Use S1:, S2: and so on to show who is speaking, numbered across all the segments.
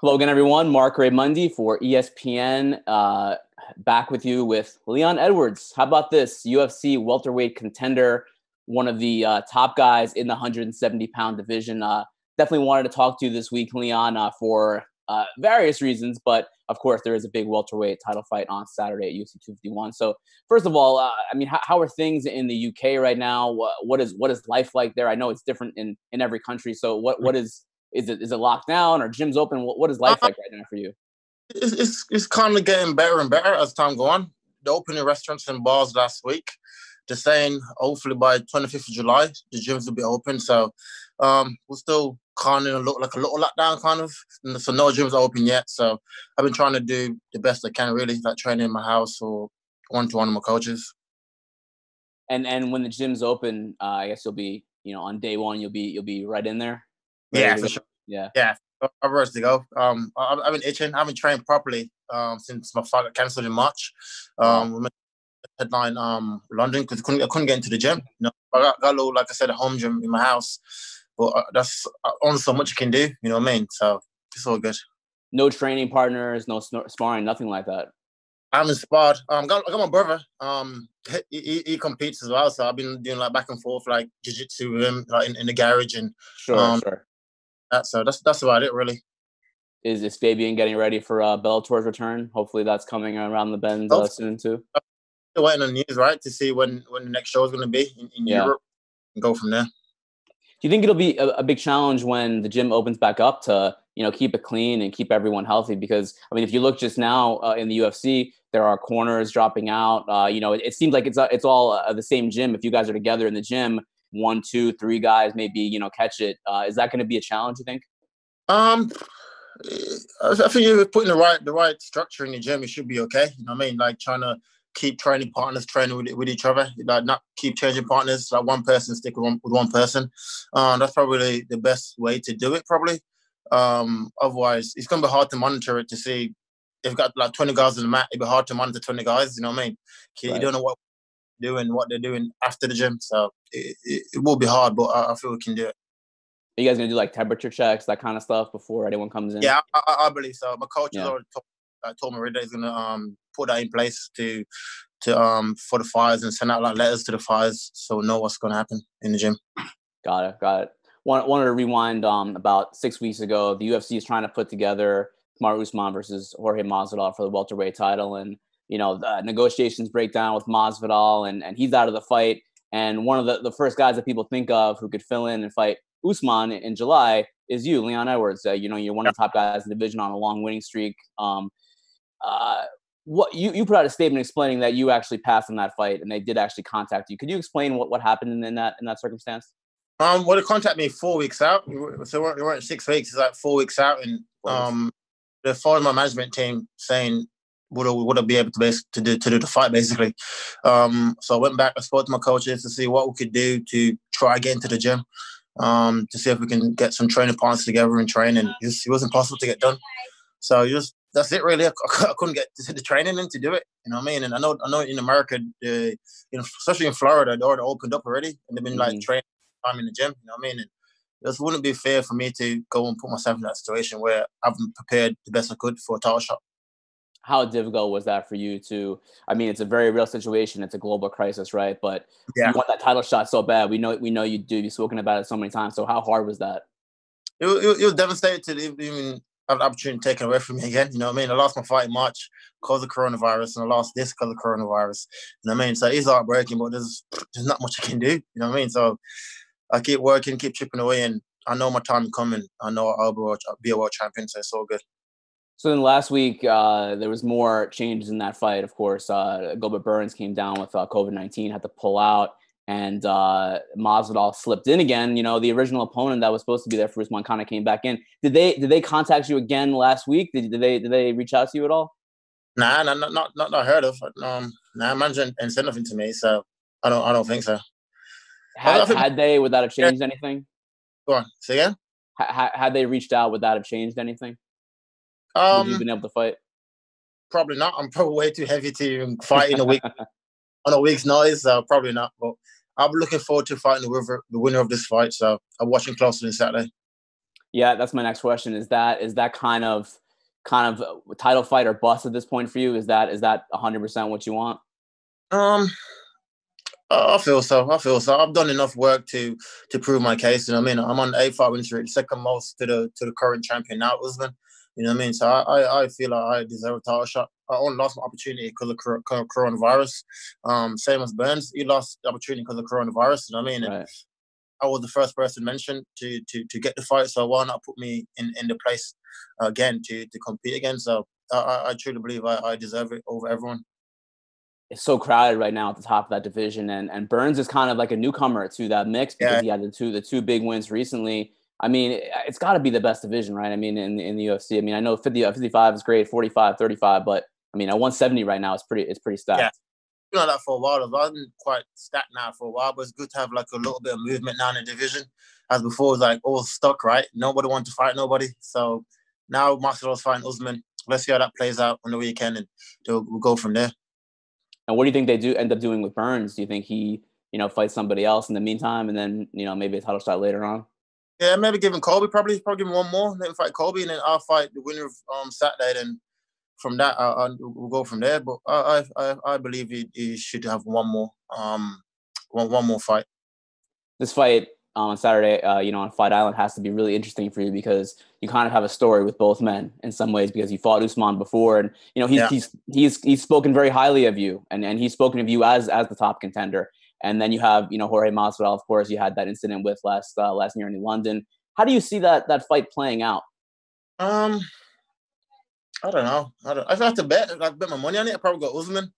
S1: Hello again, everyone. Marc Raimondi for ESPN. Uh, back with you with Leon Edwards. How about this? UFC welterweight contender, one of the uh, top guys in the 170 pound division. Uh, definitely wanted to talk to you this week, Leon, uh, for uh, various reasons. But of course, there is a big welterweight title fight on Saturday at UFC 251. So, first of all, uh, I mean, how, how, are things in the UK right now? What, what is what is life like there? I know it's different in in every country. So, what what is is it is it locked down or gyms open? What, what is life uh, like right now for you?
S2: It's, it's, it's kind of getting better and better as time go on. The opening restaurants and bars last week. They're saying hopefully by 25th of July the gyms will be open. So um, we're still kind of look like a little lockdown, kind of. So no gyms are open yet. So I've been trying to do the best I can, really, like training in my house or one to one with my coaches.
S1: And and when the gyms open, uh, I guess you'll be you know on day one you'll be you'll be right in there.
S2: Yeah, for sure.
S1: Yeah.
S2: Yeah. I'm ready to go. Um, I, have been itching. I haven't trained properly um, since my fight got cancelled in March. Um, headline um London because I couldn't, I couldn't get into the gym. You know, I got, got a little, like I said, a home gym in my house, but uh, that's uh, only so much you can do. You know what I mean? So it's all good.
S1: No training partners, no sparring, nothing like that.
S2: I'm inspired. Um, got, I got my brother. Um, he, he, he, competes as well, so I've been doing like back and forth, like jiu-jitsu with him, like in, in the garage, and
S1: sure, um, sure.
S2: That, so that's that's about it, really.
S1: Is is Fabian getting ready for uh, Bellator's return? Hopefully, that's coming around the bend uh, soon too.
S2: Waiting on news, right, to see when when the next show is going to be in, in yeah. Europe, and go from there.
S1: Do you think it'll be a, a big challenge when the gym opens back up to you know keep it clean and keep everyone healthy because i mean if you look just now uh, in the ufc there are corners dropping out uh, you know it, it, seems like it's uh, it's all uh, the same gym if you guys are together in the gym one two three guys maybe you know catch it. Uh, is that going to be a challenge you think
S2: um i think you're putting the right the right structure in the gym it should be okay you know what i mean like trying to keep training partners training with, with each other, like not keep changing partners, like one person stick with one, with one person. Uh, that's probably the best way to do it, probably. Um, otherwise, it's going to be hard to monitor it to see if you've got like 20 guys in the mat, it'd be hard to monitor 20 guys, you know what I mean? You don't know what doing, what they're doing after the gym. So it, it, it will be hard, but I, I, feel we can do it.
S1: Are you guys to do like temperature checks, that kind of stuff before anyone comes in?
S2: Yeah, I, I believe so. My coach yeah. has already told, uh, told me already he's going to um, put that in place to to um for the fires and send out like letters to the fires so know what's going to happen in the gym.
S1: Got it. Got it wanted to rewind um, about six weeks ago. The UFC is trying to put together Kamaru Usman versus Jorge Masvidal for the welterweight title, and you know the negotiations break down with Masvidal, and and he's out of the fight. And one of the, the first guys that people think of who could fill in and fight Usman in, in July is you, Leon Edwards. Uh, you know, you're one of the top guys in the division on a long winning streak. Um, uh, what you, you put out a statement explaining that you actually passed in that fight and they did actually contact you. Could you explain what, what happened in, in that in that circumstance?
S2: Um, well, they contacted me four weeks out. So we weren't, six weeks. It's like four weeks out, and um, they phoned my management team saying would I, would I be able to base, to do to do the fight basically. Um, so I went back. I spoke to my coaches to see what we could do to try get into the gym. Um, to see if we can get some training partners together and train, and it, it wasn't possible to get done. So just that's it really. I, I, couldn't get the training in to do it. You know what I mean? And I know I know in America, uh, you know, especially in Florida, they already opened up already, and they've been mm-hmm. like training time in the gym. You know what I mean? And this wouldn't be fair for me to go and put myself in that situation where I haven't prepared the best I could for a title shot.
S1: How difficult was that for you to? I mean, it's a very real situation. It's a global crisis, right? But yeah. you want that title shot so bad. We know we know you do. You've spoken about it so many times. So how hard was that?
S2: It, it, it was devastating to even have the opportunity taken away from me again. You know what I mean? I lost my fight in March because of coronavirus, and I lost this because of coronavirus. You know what I mean? So it's heartbreaking, but there's there's not much I can do. You know what I mean? So I keep working, keep chipping away, and I know my time coming. I know I'll be a world champion, so it's all good.
S1: So then last week, uh, there was more changes in that fight. Of course, uh, Gilbert Burns came down with uh, COVID nineteen, had to pull out, and uh, Masvidal slipped in again. You know, the original opponent that was supposed to be there for Usman kind of came back in. Did they did they contact you again last week? Did, did they did they reach out to you at all?
S2: Nah, nah not not not, not heard of. Um, nah, management and said nothing to me, so I don't I don't think so.
S1: Had, had they, would that have changed anything?
S2: Go on, say again.
S1: Had, had they reached out, would that have changed anything?
S2: Um,
S1: would you been able to fight?
S2: Probably not. I'm probably way too heavy to even fight in a week on a week's notice. Probably not. But I'm looking forward to fighting the winner, the winner of this fight. So I'm watching closely on Saturday.
S1: Yeah, that's my next question. Is that is that kind of kind of title fight or bust at this point for you? Is that is that 100 percent what you want?
S2: Um, I feel so. I feel so. I've done enough work to to prove my case. You know I mean? I'm on eight fight win streak, second most to the to the current champion now, Usman. You know what I mean? So I, I feel like I deserve a title shot. I only lost my opportunity because of coronavirus. Um, same as Burns, he lost the opportunity because of coronavirus. You know what I mean? Right. I was the first person mentioned to to to get the fight, so why not put me in in the place again to to compete again? So I, I truly believe I, I deserve it over everyone
S1: it's so crowded right now at the top of that division, and and Burns is kind of like a newcomer to that mix because yeah. he had the two the two big wins recently. I mean, it's got to be the best division, right? I mean, in in the UFC. I mean, I know 50, uh, 55 is great, 45, 35, but I mean, at 170 right now, it's pretty it's pretty stacked.
S2: Yeah. You know that for a while. I've been quite stacked now for a while, but it's good to have like a little bit of movement now in the division. As before, it was like all stuck, right? Nobody wanted to fight nobody. So now Masvidal's fighting Usman. Let's see how that plays out on the weekend, and we'll go from there.
S1: And what do you think they do end up doing with Burns? Do you think he, you know, fights somebody else in the meantime, and then you know maybe a title shot later on?
S2: Yeah, maybe give him Colby. Probably, probably give him one more. Let him fight Colby, and then I'll fight the winner of um, Saturday. Then from that, I, I, we'll go from there. But I, I, I believe he, he should have one more, um, one, one more fight.
S1: This fight um, on Saturday, uh, you know, on Fight Island has to be really interesting for you because you kind of have a story with both men in some ways because you fought Usman before, and you know he's yeah. he's he's he's spoken very highly of you, and and he's spoken of you as as the top contender. And then you have you know Jorge Masvidal, of course, you had that incident with last uh, last year in London. How do you see that that fight playing out?
S2: Um, I don't know. I don't. If I have to bet, if I bet my money on it, I probably go Usman.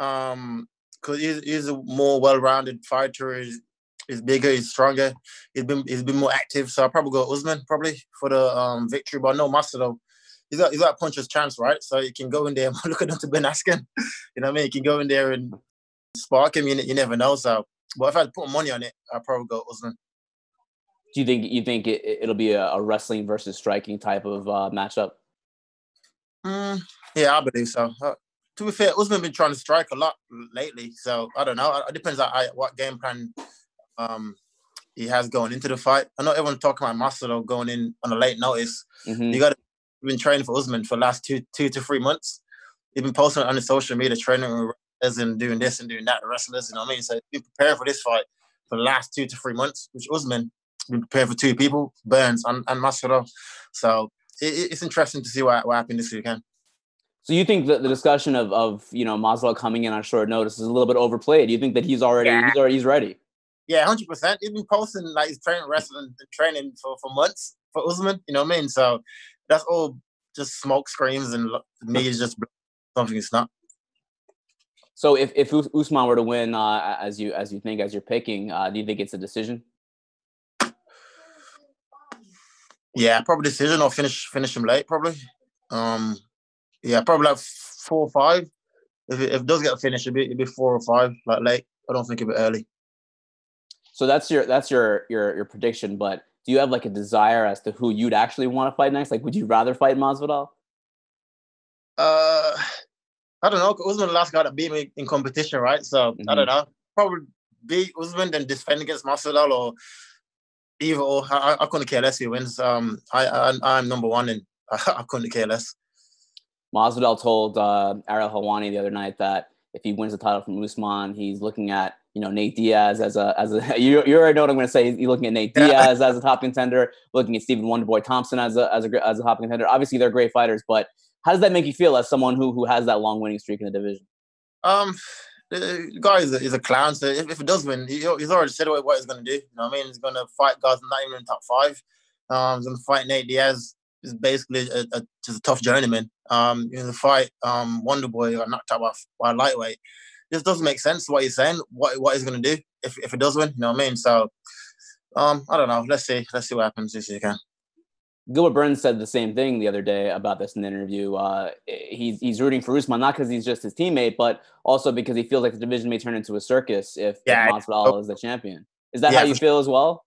S2: Um, because he's, he's a more well-rounded fighter. He's, He's bigger, he's stronger, he's been he's been more active. So I'll probably go Usman probably for the um, victory. But no though. He's got he's got puncher's chance, right? So you can go in there and look at him to Ben Askren. You know what I mean? You can go in there and spark him. You, you never know. So, but if I had to put money on it, I'd probably go Usman.
S1: Do you think you think it, will be a, a, wrestling versus striking type of uh, matchup?
S2: Mm, yeah, I believe so. Uh, to be fair, Usman been trying to strike a lot lately, so I don't know. It depends on what game plan um, he has going into the fight. I know everyone's talking about Masvidal going in on a late notice. Mm-hmm. You got to been training for Usman for the last two two to three months. He's been posting on his social media, training wrestlers and doing this and doing that, the wrestlers. You know what I mean? So been preparing for this fight for the last two to three months, which Usman been preparing for two people, Burns and, and Masvidal. So it, it's interesting to see what, what happened this weekend.
S1: So you think that the discussion of of you know Masvidal coming in on short notice is a little bit overplayed? Do you think that he's already yeah. he's already he's ready?
S2: Yeah, hundred percent. He's been posting like he's training wrestling training for, for months for Usman. You know what I mean? So that's all just smoke screens and me is just something it's not.
S1: So if if Usman were to win, uh, as you as you think as you're picking, uh, do you think it's a decision?
S2: Yeah, probably decision or finish finish him late. Probably. Um, yeah, probably like four or five. If it, if it does get a finish, it'd be, it'd be four or five, like late. I don't think of it'd early.
S1: So that's your that's your your your prediction. But do you have like a desire as to who you'd actually want to fight next? Like, would you rather fight Masvidal?
S2: Uh, I don't know. Usman the last guy that beat me in competition, right? So mm-hmm. I don't know. Probably beat Usman then defend against Masvidal or either or. I, I couldn't care less who wins. Um, I, I I'm number one and I, I couldn't care less.
S1: Masvidal told uh, Ariel Helwani the other night that if he wins the title from Usman, he's looking at you know Nate Diaz as a as a you, you already know what I'm going to say. You're looking at Nate Diaz as a top contender, looking at Stephen Wonderboy Thompson as a as a as a top contender. Obviously, they're great fighters, but how does that make you feel as someone who who has that long winning streak in the division?
S2: Um, the guy is a, is a clown. So if, if it does win, he, he's already said what he's going to do. You know what I mean? He's going to fight guys not even in top five. Um, he's going to fight Nate Diaz. Is basically a, a, just a tough journeyman. Um, going to fight um Wonderboy got knocked out by, by lightweight This doesn't make sense what he's saying. What what he's going to do if, if it does win? You know what I mean? So, um, I don't know. Let's see. Let's see what happens this weekend.
S1: Gilbert Burns said the same thing the other day about this in the interview. Uh, he's he's rooting for Usman not because he's just his teammate, but also because he feels like the division may turn into a circus if, yeah, if Masvidal is the champion. Is that yeah, how you feel as well?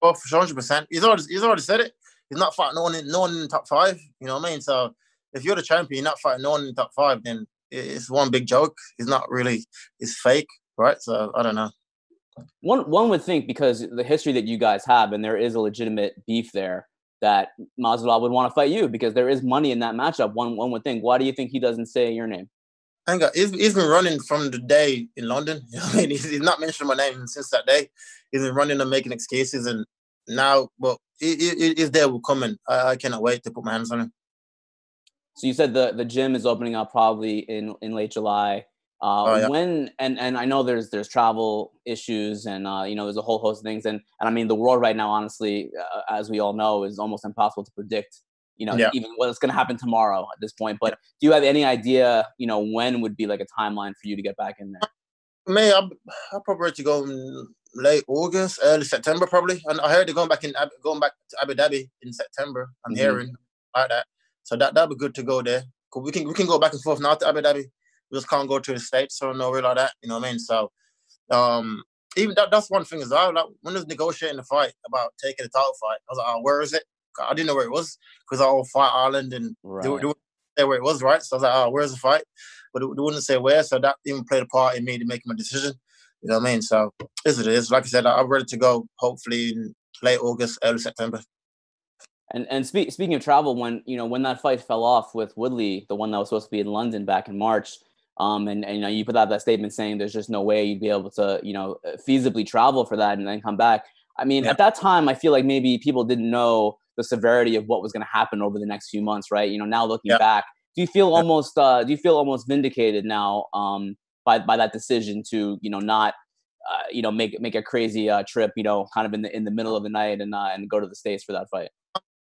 S2: Well, for hundred percent. He's already he's already said it. He's not fighting no one in no one in the top five. You know what I mean? So if you're the champion, you're not fighting no one in the top five, then it's one big joke. It's not really. It's fake, right? So I don't know.
S1: One one would think because the history that you guys have, and there is a legitimate beef there. That Masvidal would want to fight you because there is money in that matchup. One one would think. Why do you think he doesn't say your name?
S2: I think he's, he's been running from the day in London. I mean, he's, he's not mentioned my name since that day. He's been running and making excuses, and now, well, he, he, he's there with coming. I, I cannot wait to put my hands on him.
S1: So you said the the gym is opening up probably in in late July. Uh, oh, yeah. When and and I know there's there's travel issues and uh, you know there's a whole host of things and and I mean the world right now honestly uh, as we all know is almost impossible to predict you know yeah. even what's going to happen tomorrow at this point but do you have any idea you know when would be like a timeline for you to get back in there
S2: may i i probably to go in late august early september probably and i heard they're going back in going back to abu dhabi in september i'm mm-hmm. hearing like that so that that'd be good to go there we can we can go back and forth now to abu dhabi we just can't go to the states or nowhere like that. You know what I mean? So, um, even that, that's one thing as well. Like when I was negotiating the fight about taking the title fight, I was like, oh, where is it? I didn't know where it was because I all Fight Island and right. they, they say where it was, right? So I was like, oh, where's the fight? But they, they wouldn't say where. So that even played a part in me to making my decision. You know what I mean? So as it is, like I said, I'm ready to go. Hopefully in late August, early September.
S1: And and spe- speaking of travel, when you know when that fight fell off with Woodley, the one that was supposed to be in London back in March, um, and, and, you know, you put out that statement saying there's just no way you'd be able to, you know, uh, feasibly travel for that and then come back. I mean, yeah. at that time, I feel like maybe people didn't know the severity of what was going to happen over the next few months, right? You know, now looking yeah. back, do you feel almost, uh, do you feel almost vindicated now um, by by that decision to, you know, not, uh, you know, make make a crazy uh, trip, you know, kind of in the in the middle of the night and uh, and go to the states for that fight?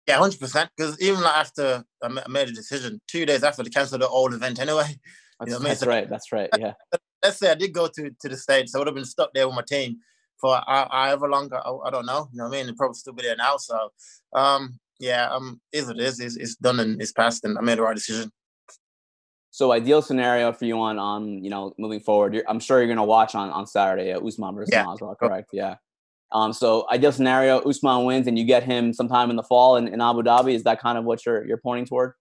S2: Yeah, hundred percent. Because even after I made a decision, two days after they canceled the whole event anyway.
S1: That's, you know that's right. That's right. Yeah.
S2: Let's say I did go to to the states, I would have been stuck there with my team for however long. I, I don't know. You know what I mean? It'd probably still be there now. So, um, yeah, um, is it is. It's, it's done and it's passed, and I made the right decision.
S1: So, ideal scenario for you on on you know moving forward. You're, I'm sure you're gonna watch on on Saturday at Usman versus yeah. Correct? Yeah. Um, so ideal scenario, Usman wins and you get him sometime in the fall in, in Abu Dhabi. Is that kind of what you're you're pointing toward?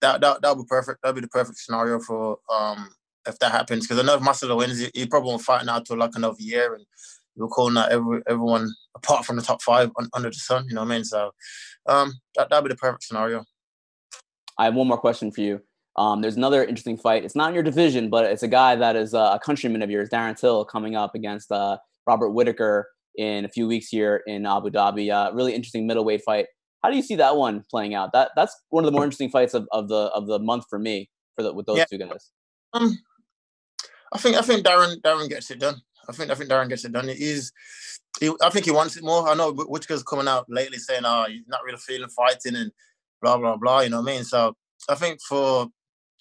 S2: That that that would be perfect. That'd be the perfect scenario for um if that happens. Because I know if Masvidal wins, he, he probably won't fight now till like another year, and we're calling out every everyone apart from the top five un, under the sun. You know what I mean? So um that that'd be the perfect scenario.
S1: I have one more question for you. Um, there's another interesting fight. It's not in your division, but it's a guy that is uh, a countryman of yours, Darren Till, coming up against uh, Robert Whitaker in a few weeks here in Abu Dhabi. Uh, really interesting middleweight fight. How do you see that one playing out? That that's one of the more interesting fights of, of the of the month for me for the, with those yeah. two guys.
S2: Um, I think I think Darren Darren gets it done. I think I think Darren gets it done. He's he, I think he wants it more. I know Whitaker's coming out lately saying, "Oh, he's not really feeling fighting and blah blah blah." You know what I mean? So I think for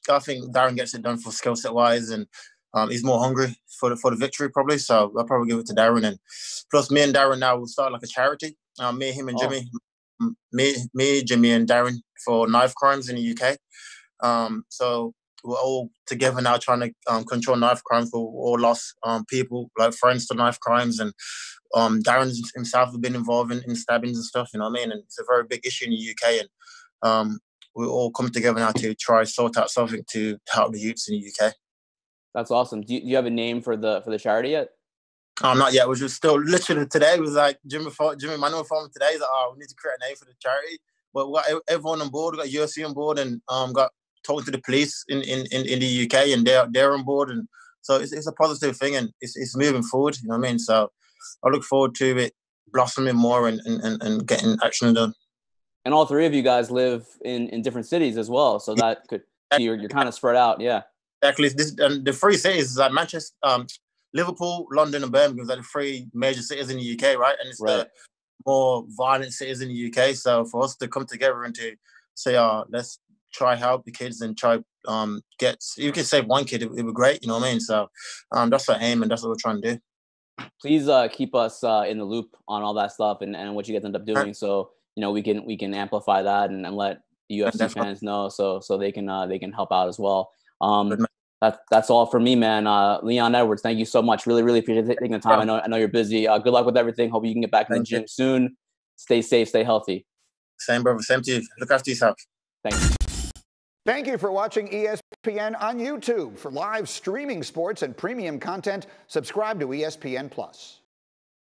S2: I think Darren gets it done for skill set wise, and um, he's more hungry for the for the victory probably. So I'll probably give it to Darren. And plus, me and Darren now will start like a charity. Um, me, him, and oh. Jimmy me, me, Jimmy, and Darren for knife crimes in the UK. Um, so we're all together now trying to um, control knife crimes. We all lost um, people, like friends to knife crimes, and um, Darren himself has been involved in, in, stabbings and stuff. You know what I mean? And it's a very big issue in the UK, and um, we all come together now to try sort out something to help the youths in the UK.
S1: That's awesome. Do you, do you have a name for the for the charity yet?
S2: Oh, not yet. Which was still literally today. It was like Jimmy Jimmy Manuwa phone today. He's like, oh, we need to create a name for the charity. But we got everyone on board. We got UFC on board, and um, got talking to the police in, in, in, in the UK, and they're they're on board, and so it's, it's a positive thing, and it's, it's moving forward. You know what I mean? So I look forward to it blossoming more and, and, and getting action done.
S1: And all three of you guys live in, in different cities as well, so that could you're, you're kind of spread out, yeah.
S2: Exactly. This and the three cities is like Manchester, um, Liverpool, London, and Birmingham are the three major cities in the UK, right? And it's right. the more violent cities in the UK. So for us to come together and to say, "Oh, let's try help the kids and try um get you can save one kid, it, it would be great." You know what I mean? So um, that's our aim, and that's what we're trying to do.
S1: Please uh, keep us uh, in the loop on all that stuff and, and what you guys end up doing, right. so you know we can we can amplify that and, and let UFC fans know, so so they can uh, they can help out as well. Um, that, that's all for me, man. Uh, Leon Edwards, thank you so much. Really, really appreciate taking the time. I know, I know you're busy. Uh, good luck with everything. Hope you can get back in the gym you. soon. Stay safe, stay healthy.
S2: Same, brother. Same to you. Look after yourself.
S1: Thanks.
S3: Thank you for watching ESPN on YouTube. For live streaming sports and premium content, subscribe to ESPN Plus.